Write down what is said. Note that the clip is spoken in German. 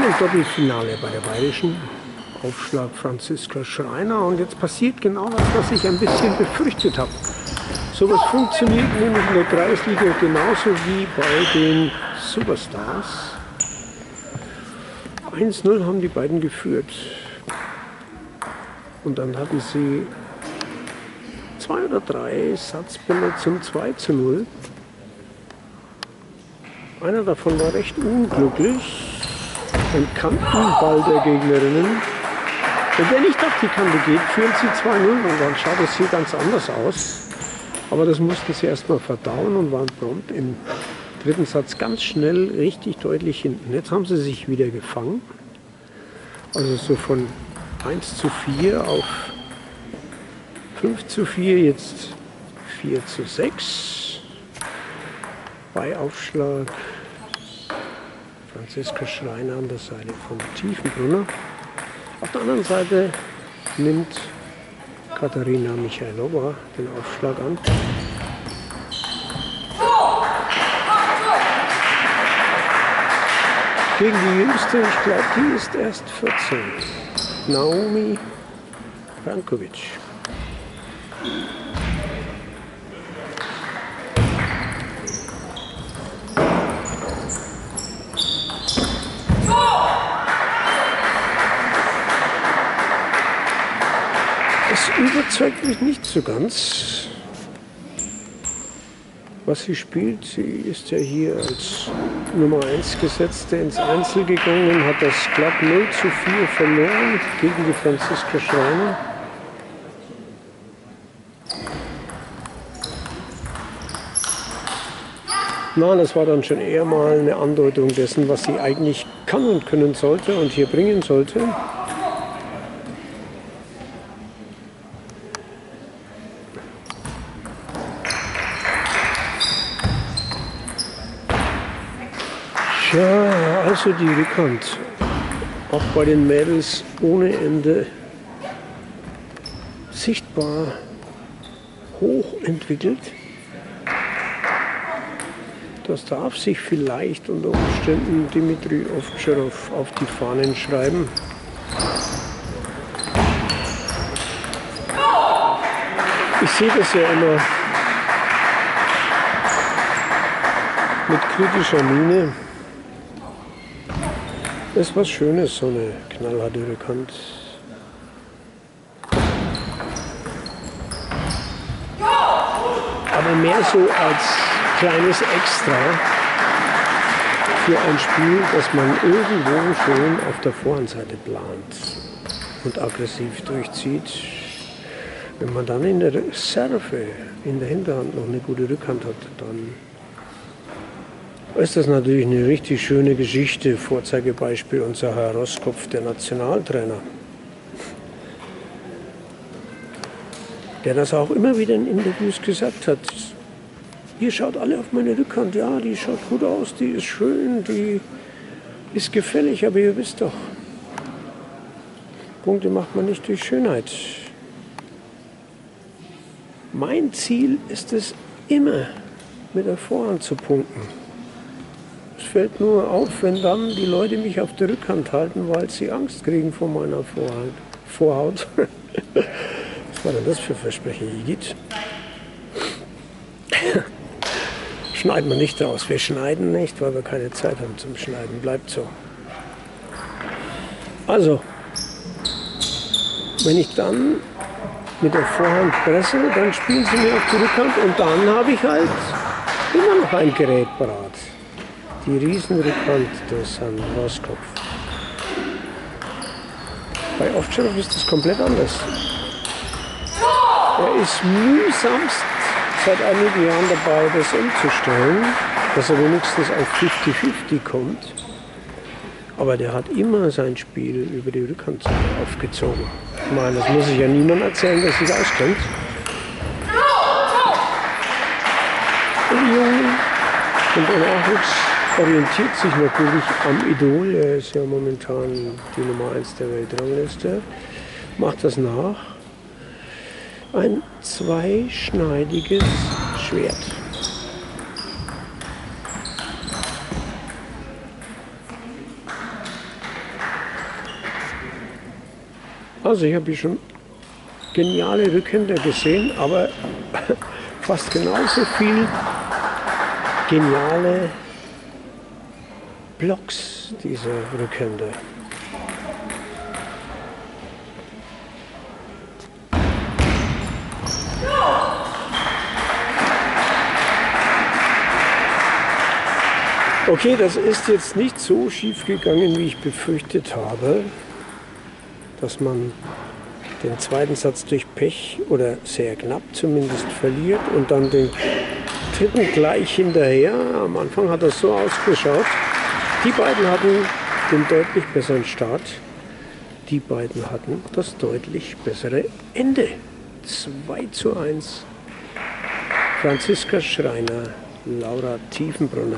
Damendoppelfinale bei der Bayerischen. Aufschlag Franziska Schreiner. Und jetzt passiert genau das, was ich ein bisschen befürchtet habe. Sowas funktioniert nämlich in der Kreisliga genauso wie bei den Superstars. 1-0 haben die beiden geführt. Und dann hatten sie zwei oder drei Satzbälle zum 2 zu 0. Einer davon war recht unglücklich. Ein Kantenball der Gegnerinnen. Und wenn nicht auf die Kante geht, führen sie 2-0 und dann schaut es hier ganz anders aus. Aber das mussten sie erstmal verdauen und waren prompt im dritten Satz ganz schnell richtig deutlich hinten. Jetzt haben sie sich wieder gefangen. Also so von 1 zu 4 auf 5 zu 4, jetzt 4 zu 6. Bei Aufschlag Franziska Schreiner an der Seite vom Tiefenbrunner. Auf der anderen Seite nimmt Katharina Michailova den Aufschlag an. Gegen die Jüngste, ich glaube, die ist erst 14. Naomi Brankovic. Es überzeugt mich nicht so ganz, was sie spielt. Sie ist ja hier als Nummer 1 Gesetzte ins Einzel gegangen, hat das glatt 0 zu 4 verloren gegen die Franziska Schreiner. Nein, das war dann schon eher mal eine Andeutung dessen, was sie eigentlich kann und können sollte und hier bringen sollte. Ja, also die Rückhand. Auch bei den Mädels ohne Ende sichtbar hochentwickelt. Das darf sich vielleicht unter Umständen Dimitri Ovtcharov auf die Fahnen schreiben. Ich sehe das ja immer mit kritischer Miene. Ist was Schönes, so eine knallharte Rückhand. Aber mehr so als kleines Extra für ein Spiel, das man irgendwo schön auf der Vorhandseite plant und aggressiv durchzieht. Wenn man dann in der Serve, in der Hinterhand noch eine gute Rückhand hat, dann ist das natürlich eine richtig schöne Geschichte. Vorzeigebeispiel unser Herr Roskopf, der Nationaltrainer. Der das auch immer wieder in Interviews gesagt hat. Ihr schaut alle auf meine Rückhand. Ja, die schaut gut aus, die ist schön, die ist gefällig, aber ihr wisst doch, Punkte macht man nicht durch Schönheit. Mein Ziel ist es immer, mit der Vorhand zu punkten. Fällt nur auf, wenn dann die Leute mich auf der Rückhand halten, weil sie Angst kriegen vor meiner Vorhand, Vorhaut. Was war denn das für Versprechen, Igitt? Schneiden wir nicht raus. Wir schneiden nicht, weil wir keine Zeit haben zum Schneiden. Bleibt so. Also, wenn ich dann mit der Vorhand presse, dann spielen sie mir auf die Rückhand und dann habe ich halt immer noch ein Gerät parat die Riesenrückhand des Herrn Roskopf. Bei Ovtcharov ist das komplett anders. Er ist mühsamst seit einigen Jahren dabei, das umzustellen, dass er wenigstens auf 50-50 kommt. Aber der hat immer sein Spiel über die Rückhand aufgezogen. Ich meine, das muss ich ja niemand erzählen, der sich auskennt. Und die Jungen und der Nachwuchs orientiert sich natürlich am Idol. Er ist ja momentan die Nummer 1 der Weltrangliste. Macht das nach. Ein zweischneidiges Schwert. Also ich habe hier schon geniale Rückhänder gesehen, aber fast genauso viel geniale Blocks dieser Rückhänder. Okay, das ist jetzt nicht so schief gegangen, wie ich befürchtet habe, dass man den zweiten Satz durch Pech oder sehr knapp zumindest verliert und dann den dritten gleich hinterher. Am Anfang hat das so ausgeschaut. Die beiden hatten den deutlich besseren Start. Die beiden hatten das deutlich bessere Ende. 2 zu 1. Franziska Schreiner, Laura Tiefenbrunner.